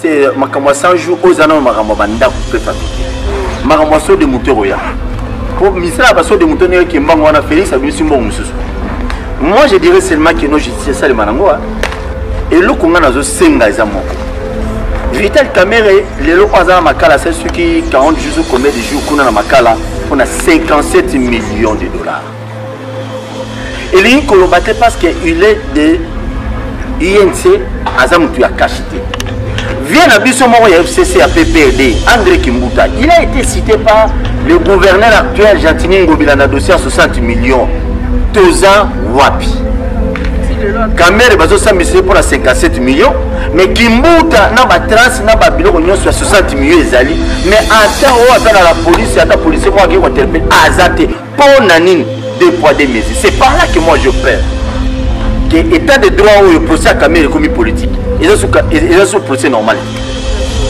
c'est makambo ya 100 jours oza nano makambo ya bandako mpe fabrike makambo ya so de moteur oya mpo misala ya baso de moteur ndenge kembango wana félix abimisi mbongo mosusu moi je dirais seulement que no justice esalema nango eloko ngai nazosenga eza moko vital camere lelo oyo aza na makala asali soki 40 jours combien de jours kuna na makala mpona 57 millions de dollars elingi koloba te parce que il est de inc aza motu ya kashi te vie na biso moko ya fcc ya pprd andre kimbuta il a été cité par le gouverneur actuel gentini ngobila na dossier ya 60 millions toza wapi kamere bazosambisa ye mpo na 57 millions mais kimbuta na batrace na babiloko nyonso ya 60 millions ezali mais ata oyo aza na la polisi ata polisi moko akei kointerpele aza te Mpo na nini deux poids deux mesures? C'est par là que moi je perds. Que état de droit oyo procès ya Kamere ekomi politique. Eza suka eza sur procès normal.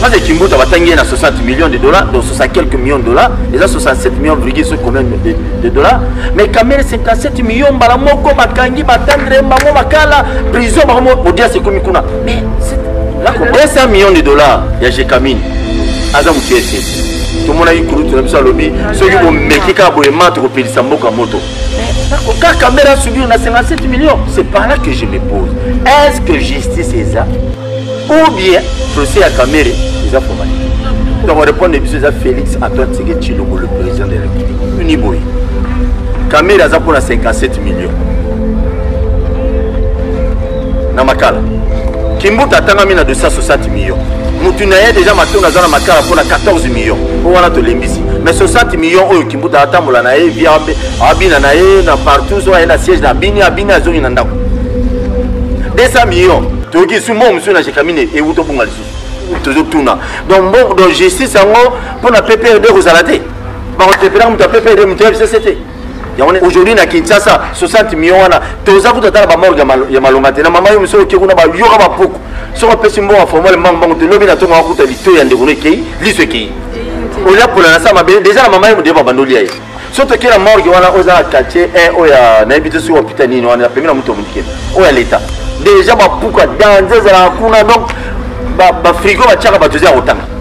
Parce que Kimbuta batangi na 60 millions de dollars, donc 60 quelques millions de dollars, eza 67 millions virgule sur combien de, de, de dollars. Mais Kamere 57 millions mbala moko bakangi batandre bango bakala prison bango audience ekomi kuna. Mais c'est là 200 millions de dollars ya Jekamine. Aza mutu tomonaki kulutu na biso alobi soki bomeki kaka boye ma tokopelisa mboka moto kaka kamere asubir na 57 millions c'est par là que je me pose est ce que justice eza ou bien procès ya kamere eza formalité donc orépondre biso eza félix antoine tseke tshilombo le président de la république uni boye kamere aza mpona 57 millions na makala kimbuta atangami na dosa 60 million motu na ye deja matonga aza na makala mpo na 14 million mpo wana tolembisi mais 60 million oyo kimbuta atambola na ye via abina na ye na partout so aye na siège na bini abini azongi na ndako 200 million toyoki su mo mosusu na jekamine ewuti obunga lisusu tozotuna donc mbongo donc justice yango mpo na pprd ekozala te bakotepelaka moto ya pprd moto ya bisese te yango nde aujourd'hui na kinshasa 60 million wana toza kutu ata na bamorge ya malonga te na mama yo mosu oke kuna bayoka bapuku soki apesi mbongo formale mbangu mbangu te lobi na ntongo akuta lito ya ndeko no ekei liso ekei olia pola na sa mabe deja na mama yo modeye babanda olia ye so toke na morge wana oyo eza na quartier 1 oyo ya nayebi te soki wapita nini wana pembe na moto ya mondike oyo ya leta deja bapuka danze ezalaka kuna donc bafrigo batiaka bato eza ya kotanga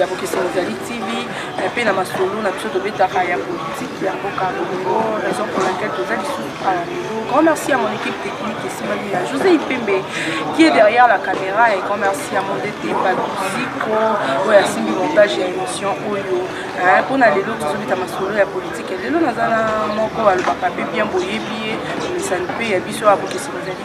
ya kokesa mozali tv eh, mpe na masolo na biso tobetaka ya politike ya mboka kongo raison pour laquelle toza lisusu awa lelo grand merci à mon équipe technique esimami ya josé ipembe qui est derrière la caméra et grand merci à mon dt babuziko oyo asimbi montage ya émission oyo mpo na lelo tozobeta masolo ya politike lelo naza na moko alobaka mpe bien boyebi ye omesani mpe ya biso ya kokesa mozali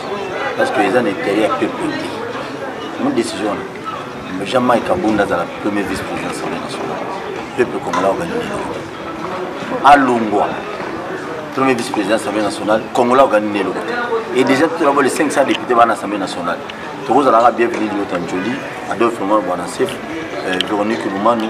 parce que eza na intérêt ya peuple te mo décision wana mais jean mike abunda azala premier vice président assemblée nationale peuple congolais organise alongwa premier vice président assemblée nationale congolais organise eloko te et déjà tout d'abord les 500 députés bana assemblée nationale tokozalaka bienvenu liota njoli adolphe mwana bwana sef véronique lumanu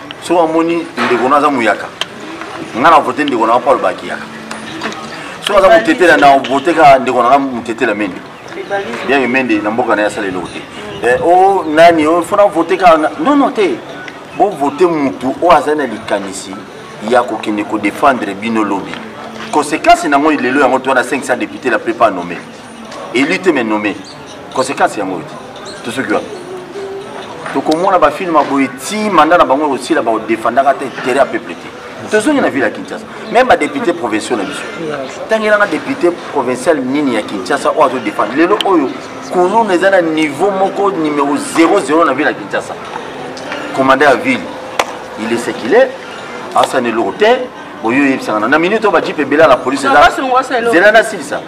soki amoni ndeko na aza muyaka nga na vote ndeko na mpo alobaki yaka soki aza motetela na vote kaka ndeko nanga motetela mende biange mende na mboka na ye asala eloko te eh, o oh, nani o oh, fona vote kaka non non te bovote motu oyo azali na likanisi ya kokende kodefendre bino lobi conséquence nango lelo yango to wana 500 député la plupart nommé élu te mais nommé conséquence yango oyo te tosoki wapi tokomona bafilme ya boye ti manda na bango ekosila baodefandaka te tere ya peuple te tozongi na ville ya kinshasa meme badepute provinciaux na biso ntangelanga depute provincial nini ya kinshasa oyo azodefendre lelo oyo kuluna eza na niveau moko numero 00 na ville ya kinshasa commanda ya ville il est séculaire asana eloko te oyo oyebisaka na na minute oyo bajipe ebele ya la polise zela nasilisa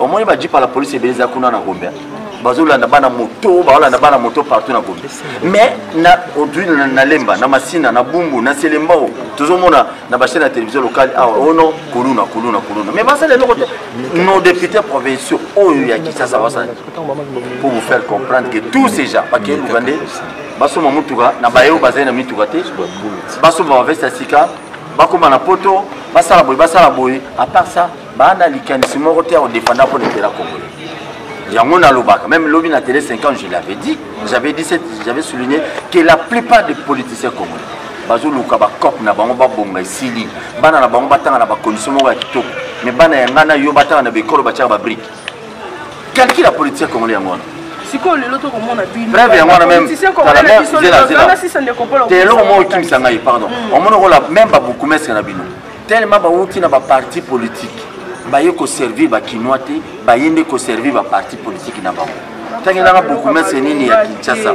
omoni bajipe ya la polise ebele eza kuna na gombe mm. bazolanda bana moto baolanda bana moto partout na gombe mais na odui na lemba na masina na bumbu na selembao tozomona na bachaine ya télévision locale awa ah, ono oh kuluna kuluna kuluna mais basala eloko te nos députés provinciaux oyo ya kisasa basala pour vous faire comprendre que tous ces gens bakei lugande basomba motuka na baye oyo bazali na mituka te basomba baveste ya sika bakoma na poto basala boye basala boye apart ça baa na likanisi moko te ya kodefanda mpo na epela congolais yango nalobaka même lobi na télé 5 ans je l'avais dit j'avais dit j'avais souligné que la plupart des politiciens congolais bazoluka bacope na bango babonga esili bana na bango batanga na bakondition moko ya kitoko mais bana ya ngai na yo batanga na baekolo batyaka babrike calcul ya politicien congolais yango wana sikoyo lelo tokomona binreve yango wana memezelazelae eloko moko ekimisa ngai pardon mm. omona okola meme babukumestre na bino tellement bawuti na baparti politique baye koservir bakinois te baye nde koservir baparti politique na bango ntangelanga bukumestre nini ya kinshasa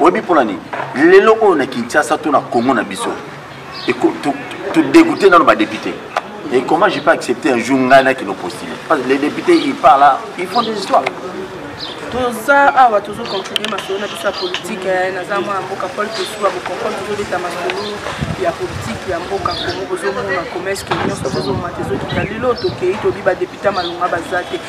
oyebi mpo na nini lelo oyo na kinshasa to na congo na biso todegoute nano badepute et comment je peux accepter un jour ngai naki no postule parce que les députés ils parlent là ils font des histoires toza awa tozocontinue masolo na biso ya politike eh, naza mwana mboka paul tosuwa bokonfront tozobeta masolo ya politike ya mboka kongo bozomona commerce ke nyonso tozomata ezokita lelo tokei tobi badepute ya malonga baza te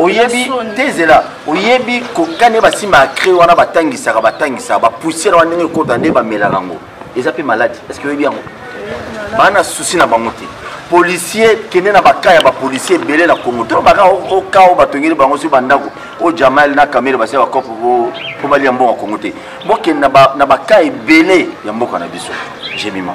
oyebi te zela oyebi kokane basimba ya cree wana batangisaka batangisaka bapusiere wana ndenge ekota nde bamelaka yango eza mpe maladi est ce que oyebi yango baa na susi na bango te policier kende na baka ya bapolicier ebele na congo to baka oka oyo batongeli bango soki bandako oyo jamal na kamere basali bakopo mpo balia mboka congo te bokende na baka ebele ya mboka na biso jemima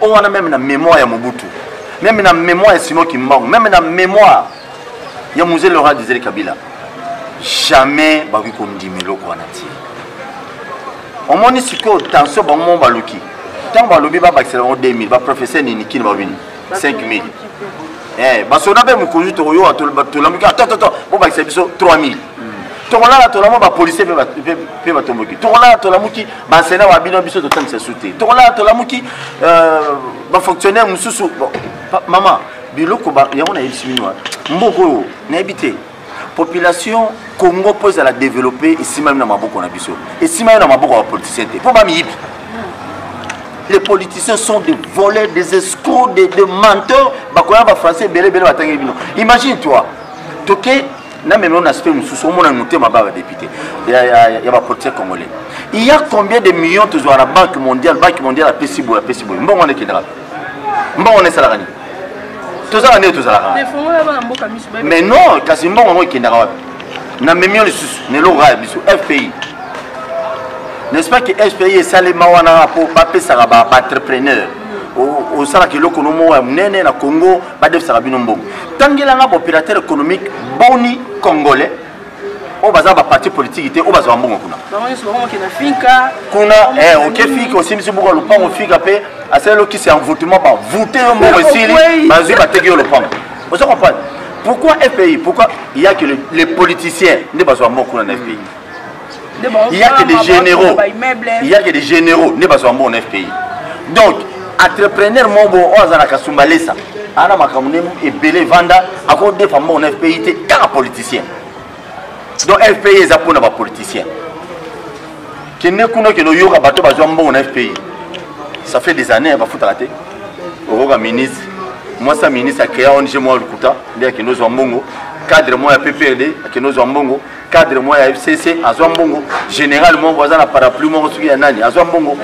On oh, a même la mémoire à Mobutu. Même la mémoire à Simon Kimbangu. Même la mémoire. Il y a Moussé Laura Dizeli Kabila. Jamais bakoki kondima eloko wana ti omoni sikoyo tension bango moko baluki ntango balobi babakisela bango 2000 baprofesseur nini kini babini 5000 eh, basoda mpe mokonzi tokoyoka tolami kaka tototo bobakisa biso 3000 tokolala tolamu bapolisier mpe batomboki tokolala tolamuki bansena ba bino biso totangisa su te tokolala tolamuki euh, bafonctionnaire mosusu mama biloko yango nayebisi bino mboka oyo nayebi te population congo mpo ezala developpe esimami na maboko na biso esimami na maboko ya bapoliticien te mpo bamiyibi les politiciens sont des voleurs des escrocs des, des menteurs bakoya bafrançais ebele ebele batangeli bino imagine toi toke na meme on aspect mosusu omona motema ba badepute ya bapoliticien congolais il y a combien de millions tozwaka na banque mondiale banque mondiale apesi boye apesi boye mbongo wana ekendaka mbongo wana esalaka nini tozala ndenge tozalaka mais non kasi mbongo yango ekendaka wapi na memio lisusu na eloko kaka ya biso fpi n'est ce pas que fpi esalema wana mpo bapesaka baatrepreneur osalaka eloko no moko ya monene na congo badefisaka bino mbongo tangelanga baopérateur économique boni congolais oyo oh, baza baparti politiki te oyo oh, bazwa mbongo kuna kuna eh, oke fika osimbisi buka lopango fika mpe asali lokisi ya envoutement bavoute yo mbongo esili bazwi bateki yo lopango oza comprendre pourquoi fpi pourquoi ya que les politiciens nde bazwa mbongo kuna na fpi il y a que des généraux il y a que des généraux nde bazwa mbongo na fpi donc entrepreneur moko boye oyo aza na kasumba lesa ana makambo nde ebele evanda akodefa mbongo na fpi te kaka politicien donc fpi eza mpo na bapoliticien kende kuna okende oyoka bato bazwa mbongo na fpi ça fait des années bafutaka te okoka ministre mwasi ya ministre akrea ong mwa lokuta nde akende ozwa mbongo cadre moko ya pprd akende ozwa mbongo cadre moi ya fcc azwa mbongo général moko aza na parapluie moko soki ya nani azwa mbongo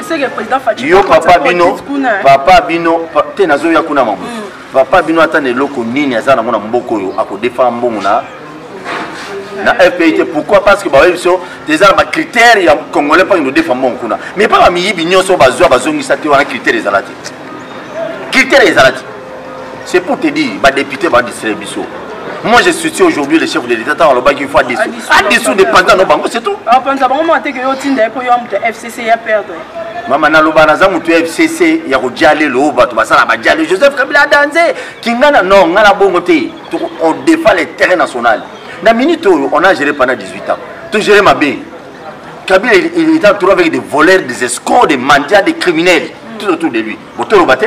yo papa bino papa bino te nazoya kuna mama mm. papa bino ata na eloko nini aza nango na mboka oyo akodefa mbongo na na fpi te pourquoi parce que bayebi biso eza na bacritère ya congolais mpo akende odefa mbongo kuna mais mpa bamiyibi nyonso bazwa bazongisa te wana critère ezala te critère ezala te C'est pour te dire, bah député va distraire Bissot. Moi, je soutiens aujourd'hui le chef de l'État, tant Alobaki, il faut à dessous. À dessous des présidents, non, bango, c'est tout. Ah, pensa, bango, moi, t'es que yo, tinda, pour yo, FCC, y'a perdre. mama naloba naza moto ya fcc ya kojale loo bato basala bajale joseph kabila adanze kingana non ngai na bongo te on défend le terrain national na minute oyo on a géré pendant 18 ans to géré mabe kabila il est entouré avec des voleurs des escorts des mandiats des criminels tout autour de lui botoloba te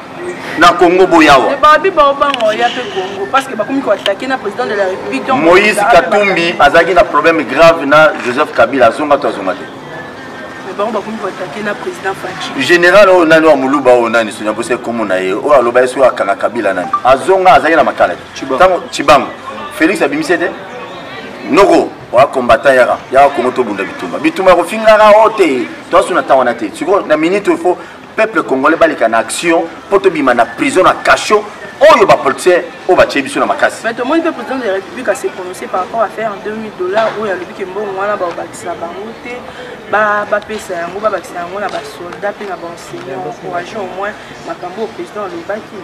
na congo boyawa moïse katumbi azalaki na problème grave na joseph kabila azonga to azonga te général oyo nani wa moluba oyo nani sonia bosi ekomo na ye oyo alobaki soki akanga kabila nani azonga azalaki na makala ntango cibango félix abimisi ete noko oya combattant yaka yaka kongo tobunda bitumba bitumba yakofingaka o te toasuna ntango wana te sikoyo na minute oyo fo peuple congolais baleka na action mpo tobima na prison na cachot oyo bapoliticien oyo batie biso na makasi mais tomoni mpe président de la république ase prononce par rapport à faire 2000 dollars oyo alobi ke mbongo wana bakobakisa bango te bapesa yango babakisa yango na basoldat mpe na baenseignant encourage au moins makambo oyo président alobaki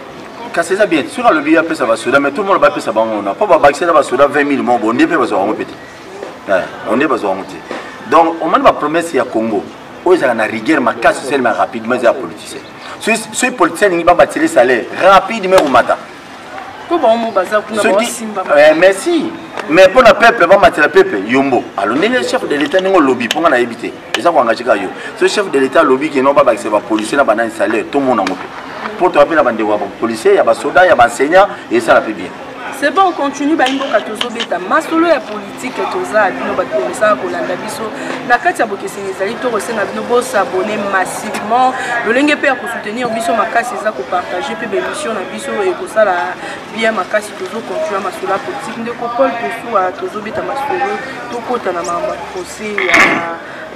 kasi eza bien soki alobi apesa basoda mais tout le monde bapesa bango wana mpo babakisa na basoda 20 000 mo bonde mpe bazwa yango mpe te onde bazwa yango te donc omoni bapromese ya congo oyo ezalaka na rigueur makasi osalema rapidement eza ya politicien soki politicien alingi babatire salaire rapidement ekomata eh, merci mais mpo na peuple bamatela peuple yombo alo ndenge chef de l'état ndenge olobi mpo nga nayebi te eza koengage kaka yo so chef de l'état alobi keno babakisa bapolicier na banani salaire tomona yango mpe mpo toya mpe na bandeko ya bapolicier ya basoda ya baenseignant esala mpe bien c'est bon continue bayi mboka tozobeta masolo ya politique tike toza bino bato bomesaka kolanda biso na kati ya bokeseni ezali to kosenga bino bosabone massivement lolenge mpe ya kosoutenir biso makasi eza kopartage mpe baemission na biso ekosala bien makasi tozocontinua masolo ya politike ndeko paul tosuwa tozobeta masolo tokota na makambo ya procès ya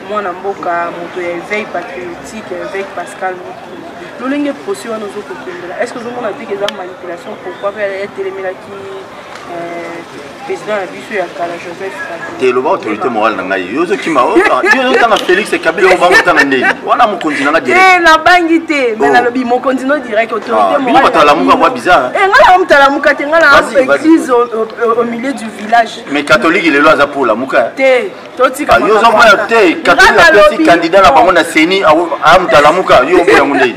mwana mboka moto ya éveil patriotique ya éveil pascal mokili lolenge procès wana ozokokendela est ce que ozomona teke eza manipulation pourquoi mpe etelemelaki président na biso ya kala joseph te eloba autorité morale na ngai yo ozokima yo ozotanga félix kabila yo bango otanga ndeni wana mokonzi na ngai te eh, nabangi te me oh. nalobi mokonzi no direct autorité ah, morale bato alamuka mwa bizarre eh, ngai na motalamuka te ngai na église au milieu du village mais catholique lelo aza pour lamuka te totika ah, yo ozomona te catholique apesi candidat na bango na ceni amotalamuka ah, yo oboyango ndeni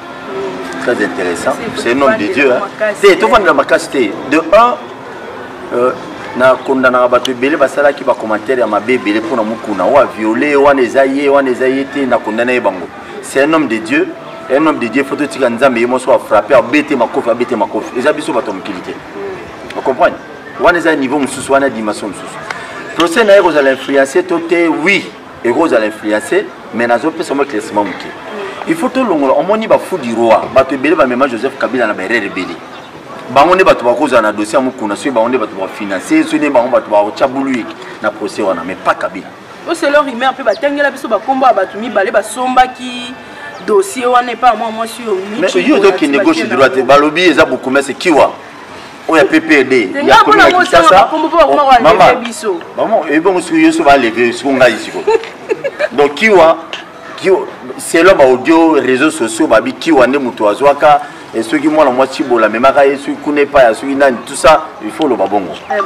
très intéressant c'est un homme de dieu te tofandela makasi te de un euh, na kondanaka bato ebele basalaki bacommentaire ya mabe ebele mpo na mokuna oyo aviole wana eza ye wana eza ye te na kondana ye bango c'est un homme de dieu un homme de dieu fo totika nzambe ye moso afrappe abete makofi abete makofi eza biso bato ya mokili te ocomprendre wana eza niveau mosusu wana dimension mosusu procès na ye kozala influence to te oui ekozala influence mais nazopesa mwa classement moke il faut tolongola omoni bafu du roi bato ebele bamema joseph kabila na baerreur ebele bango nde bato bakozala na dossier ya mokuna soki bango nde bato bafinanse soki nde bango bato bakotya buluyiki na procès wana mais pas kabila oselo rumeur mpe batangela biso bakombo ya bato mibale basombaki dossier wana epai ya mwa mwasi oyo yo ozokende gauche droite balobi eza bokomese kiwa oyo ya ppd yakomi na kisasa mama bango ebongo soki yo so baleve siko ngai siko donc kiwa selon baaudio réseau sociaux babi kiwa nde moto azwaka eh, soki mwana mwasi bola amemaka ye soki kuna epai ya soki nani tout ça il faut oloba bongo eh,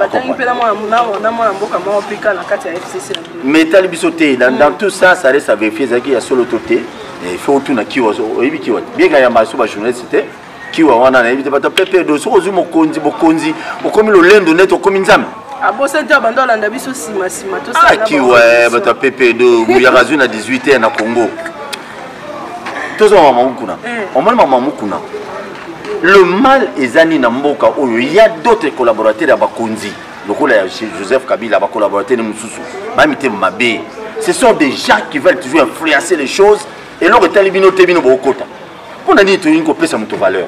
mais etali biso te dans mm. tout ça ça reste à vérifier ezalaki ya solo to te eh, il faut otuna kiwa oyebi kiwa te bieka ya maso bajournaliste te kiwa wana nayebi te bato pepedo soki ozwi mokonzi bokonzi okomi lolendo neti okomi nzambe abosani te abanda olanda biso nsima nsima tosakiwa ah, bato ya pepedo muyaka azwi na 18 heure na congo tozwa mama mokuna eh. omoni mama mokuna le mal eza nini na mboka oyo ya d'autres collaborateurs ya bakonzi lokola ya joseph kabila bacollaborateurs mosusu bamitema mabe ce sont des gens qui veulent toujours influencer les choses eloko etali bino te bino bokokota mpo na nini tolingi kopesa moto valeur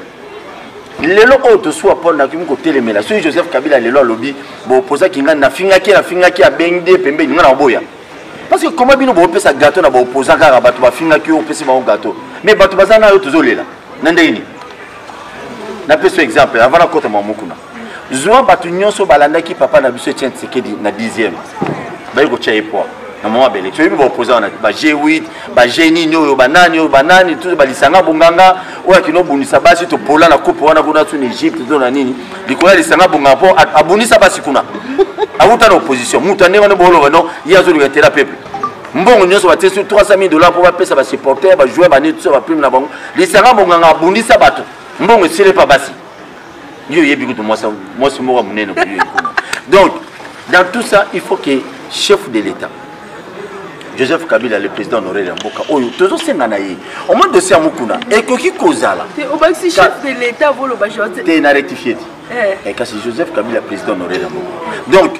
lelo oyo tosuwa mpo nakomi kotelemela soki joseph kabila lelo alobi boopozaki ngai nafingaki nafingaki abengi ye pembeni ngai nakoboya parce que comment bino boopesa gato na baopposant kaka bato bafingaki yo opesi bango gato mais bato baza na yo tozolela na ndenge nini napesi exemple avant nakota mwa mokuna zwa bato nyonso balandaki papa na biso etienne tsekedi na 10e baye kotya ye poa na mama bele toyebi baoposa wana ba g8 ba g nini oyo banani oyo banani to balisanga bonganga oyo akino obundisa basi topola na kopo wana kuna tu na egypte to na nini likolo ya lisanga bonganga mpo abundisa basi kuna awuta na opposition moto ya ndenge wana booloba no ye azoluka etela peuple mbongo nyonso batie sur 300 000 dollars mpo bapesa basupporter bajoueur banini tuso baprime na bango lisanga bonganga abundisa bato mbongo esili epa basi yo oyebi kutu mwasi moko ya monene donc dans tout ça il faut que chef de l'état joseph kabila le président honoraire ya mboka oyo tozosenga na ye omoi dosie yango kuna ekoki kozala te na rectifie te eh. eh, kasi joseph kabila président honoraire ya mboka donc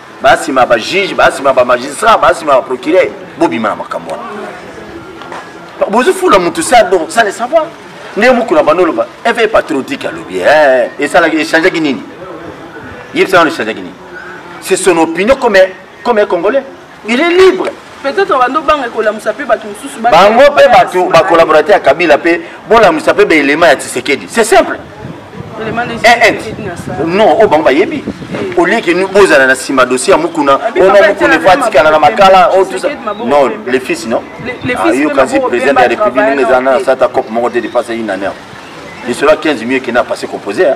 basima ba juge basima ba magistrat basima ba procureur bobima na makambo wana bozofula motu sa don sa le savoir ndenge mokolo ya bando oloba efe patriotique alobi eh, eh, esalaki echangeaki nini yebisa wana echangeaki nini c'est son opinion comme comme congolais il est libre peut-être banda obanga ekolamusa mpe bato mosusu bango mpe bato bacolaborateur ya kabila mpe bolamusa mpe baelema ya tisekedi c'est simple eh, eh. non oyo oh, bango bayebi eh. olieke nu bozala na nsima dossier ya mokuna ona oh, mokuna efo atikala na makala oh, non le fils non ayokanzi ah, président ya république ndenge ezala na sata cope moko te dépasse une année lisolo ya 15 mieux kende apase composer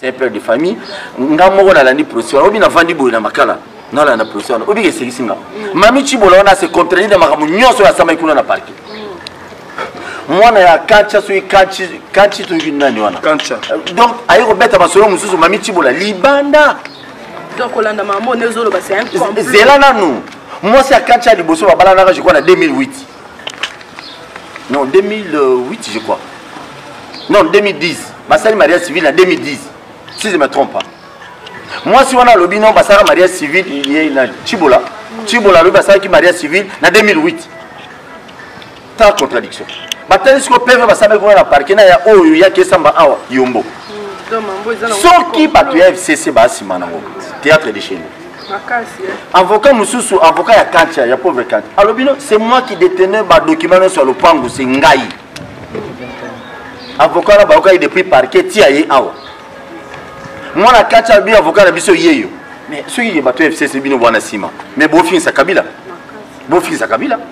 c'est un père de famille nga moko nalandi procès wana obi navandi boye na makala nalanda procès wana obi esekisi nga mami cibola wana ase contredire na makambo nyonso oyo asamaki kuna na parke mwana ya kancha soki kanchi toki nani wana donc aye kobeta masolo mosusu mami cibola libanda zela nanu mwasi ya kancha liboso babalanaka je crois na 2008 non 2008 je crois non 2010 basali mariage civil na 2010 si je me trompe pas mwasi wana alobi non basala mariage civil ye na cibola cibola alobi basalaki mariage civil na 2008 ta contradiction batali siko peve basalaki wana na parke na ya oyo yaki esamba awa yombo soki bato ya fcc baasima nango théâtre de chez nous avocat mosusu avocat ya kantia ya pauvre kanti alobi no c'est moi qui détenais badocument nyonso ya lopango se ngai avocat na baokaki depuis parquet tia ye awa mwana kanti alobi avocat na biso yeyo mais soki bato ya fcc bino bwana nsima mais bofingisa kabila bofingisa kabila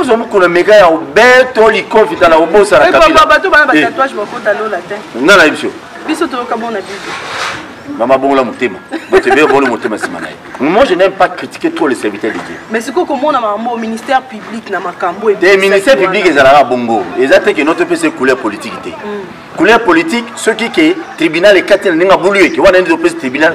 oza mokolo meka ya obeto likofi tala obosana eh, kabila bato bana batatouage eh. bakota lola te nga na ye biso biso toyoka bona biso mama bongola motema bato ebele bolo motema nsima na ye moi je n'aime pas critiquer trop le serviteur de dieu mais sikoyo komona makambo ministère public na makambo te ministère public ezalaka bongo eza te ke noto mpe se couleur politique te mm. couleur politique soki ke tribunal ekati na ndenge abulu eke wana nde topesi tribunal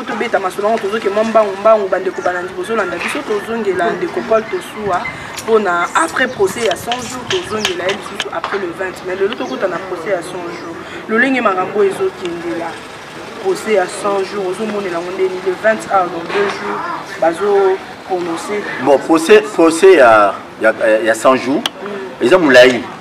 tobeta masolo yango tozoke mwa mbangu mbangu bandeko balandi bozolanda biso tozongela ndeko paul tosuwa mpona après procès ya 100 jours tozongela ye lisusu après le 20 mais lelo tokota na procès ya 100 jours lolenge makambo oyo ezokendela procès ya 100 jours ozomonela yango ndeni le 20 aout dans deux jours bazo prononce bon procès ya, ya, ya 100 jours mm. eza molai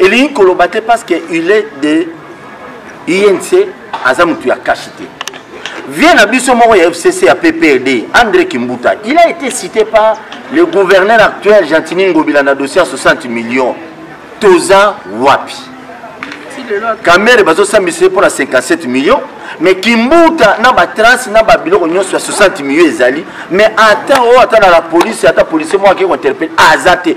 elingi koloba te parce que il est de inc aza motu ya kashi te vie na biso moko ya fcc ya pprd andré kimbuta il a été cité par le gouverneur actuel gentini ngobila na dossier ya 60 millions toza wapi kamere bazosambisa ye mpo na 57 millions mais kimbuta na batrace na babiloko nyonso ya 60 millions ezali mais ata oyo ata na la police ata policier moko akei kointerpele aza te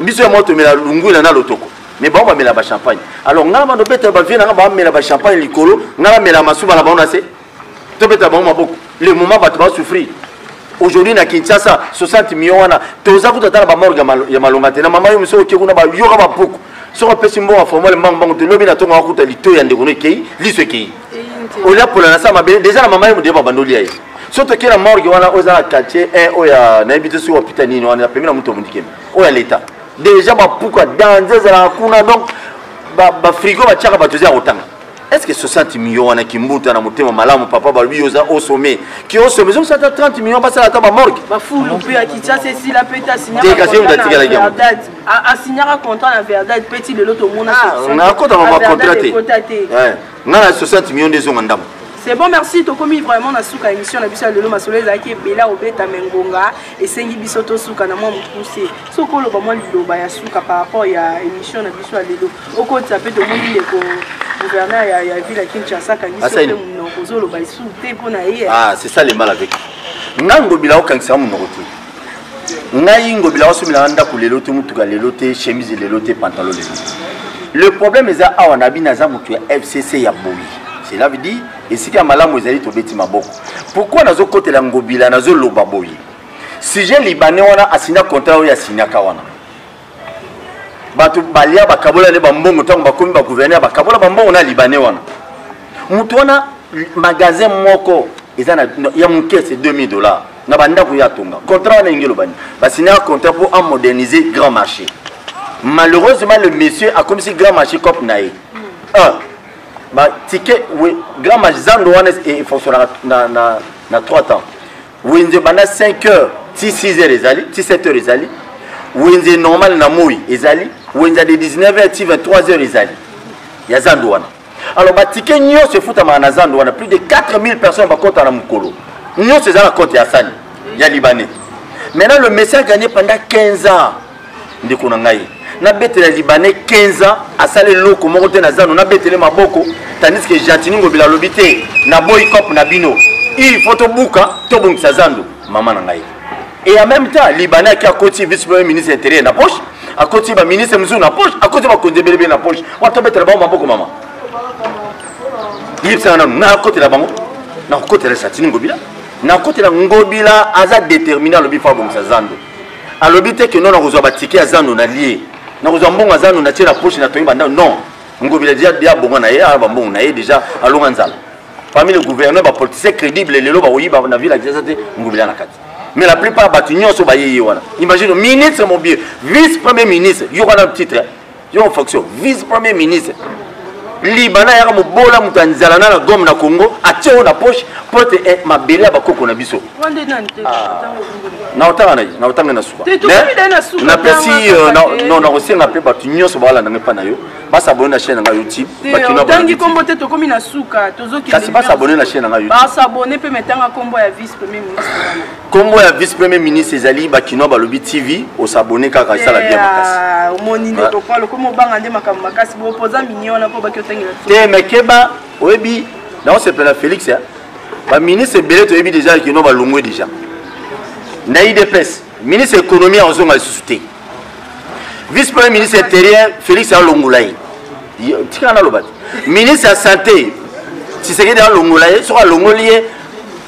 biso ya mwa tomela lungwila na lotoko me bango bamela bachampagne alors ngai bando beta bavie na ngai bamela bachampagne likolo ngai bamela masuba na bango na se tobeta bango maboko le moment bato basouffrir aujourd'hui na kinshasa 60 million wana toza kutu ata na bamorge ya malonga te na mama yo mosu oke kuna bayoka bapuku soki apesi mbongo formale mbangu mbangu te lobi na ntongo akuta lito ya ndeko no ekei liso ekei olia pola na sa mabele deja na mama ye modele babanda olia ye so toke na morgue wana oyo eza na quartier 1 oyo nayebi te soki wapita nini wana pembe na moto mondikemi oyo ya leta deja bapuka danze ezalaka kuna donc bafrigo batiaka bato eza ya kotanga est-ce que 60 millions wana kimbuta na motema malamu papa balobi yo oza osome ki osome ezongisa ata 30 millions basala ata bamorgue bafulu mpe ya kinshasa esila mpe tasinyakasinyaka contrat na verdade mpe ti lelo tomona ah, nakotama bacontrat te nga na society miyo nde ezonga ndambo c'est bon merci tokomi vraiment na suka émission na biso ya lelo masolo ezalaki ebela obeta me ngonga esengi biso tosuka na mwa mokuse soki oloba mwa liloba ya suka par rapport ya émission na biso ya lelo okotisa mpe tomoni ndeko gouverneur ya, ya ville ya kinshasa kangisi mpe monoko ozoloba esu te mpo na ye ah c'est ça le mal avec ngango bila okangisaka monoko te ngai ngobila wasomelaka ndako lelo te motuka lelo te chemise lelo te pantalon lelo le problème eza awa na bino aza motu ya fcc ya boyi cela veut dire esika ya malamu ezali tobeti maboko pourkui nazokotela ngobila nazoloba boye sujet libanais wana asina contrat oyo asignaka wana bato balia bakabola nde bambongo ntango bakomi bagouverneur bakabola bambongo na libanais wana moto wana magasin moko eza na ya moke se 2000 dollars na bandako ya atonga contrat wana enge elobani basinaka contrat mpo amoderniser grand marché malheureusement le monsieur akomisi grand marché cope na ye un batike grand marché zando wana efonctionnaka na 3 temps wenze banda 5 heures ti 6 heures ezali ti 7 heures ezali wenze normal na moi ezali wenze ya de 19 heures ti 23 heures ezali ya zando wana alors batike nyonso efutamaka na zando wana plus de 4000 personnes bakota na mokolo nyonso eza na cote ya sani ya libanais maintenant le messi a gagné pendant 15 ans ndeko na ngai nabetela libanais 15 ans asala eloko moko te na zando nabetele maboko tandis que gentini ngobila alobi te na boyi cope na bino il faut tobuka tobongisa zando mama na ngai et en même temps libanais aki akoti vice premier ministre intérieur na poche akoti baministre mosusu na poche akoti bakonzi ebele ebele na poche wana tobetela bango maboko mama yebisaka nanu nakotela bango nakokotela gentini ngobila nakotela ngobila aza déterminé alobi fo abongisa zando alobi te keno nakozwa batike ya zando na lie nakozwa mbongo ya zando natie na poche na tongi banda non ngobila deja deya bongo na ye aa bambongo na ye deja alonga nzala parmi le gouverneur bapoliticien crédible lelo bakoyiba na ville ya kinshasa te ngobila na kati mais la plupart bato nyonso baye ye wana imagine ministre mobie vice premier ministre yoka na titre yo en fonction vice premier ministre libana yaka mobola moto ya nzala na na gome na congo atie oyo na poche mpo ete eh, mabele ya bakoko na biso ah. na otanga na ye na otanga na suka napesi euh, non nakosenga mpe bato nyonso bakolanda ngai mpa na yo basabone na chaine na ngai youtube otangi nkombo te tokomi na suka tozokasi basabone na chaine na ngai youtube basabone mpe metanga nkombo ya vice premier ministre kombo ya vice premier ministre ezali bakinois balobi tv osabone kaka esala bien makasi eh, omoni nde tokwa lokomi obanga nde makambo makasi bopoza mini wana mpo baki otangela te me keba oyebi naosepela félix eh? baministre ebele toyebi deja kinois balongwe deja na idps ministre économie akozonga lisusu te vice premier ministre intérieur félix alongola ye tikana naloba te ministre ya santé tisekedi alongola ye soki alongoli ye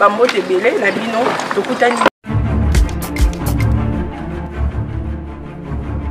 bambote ebele na bino tokutani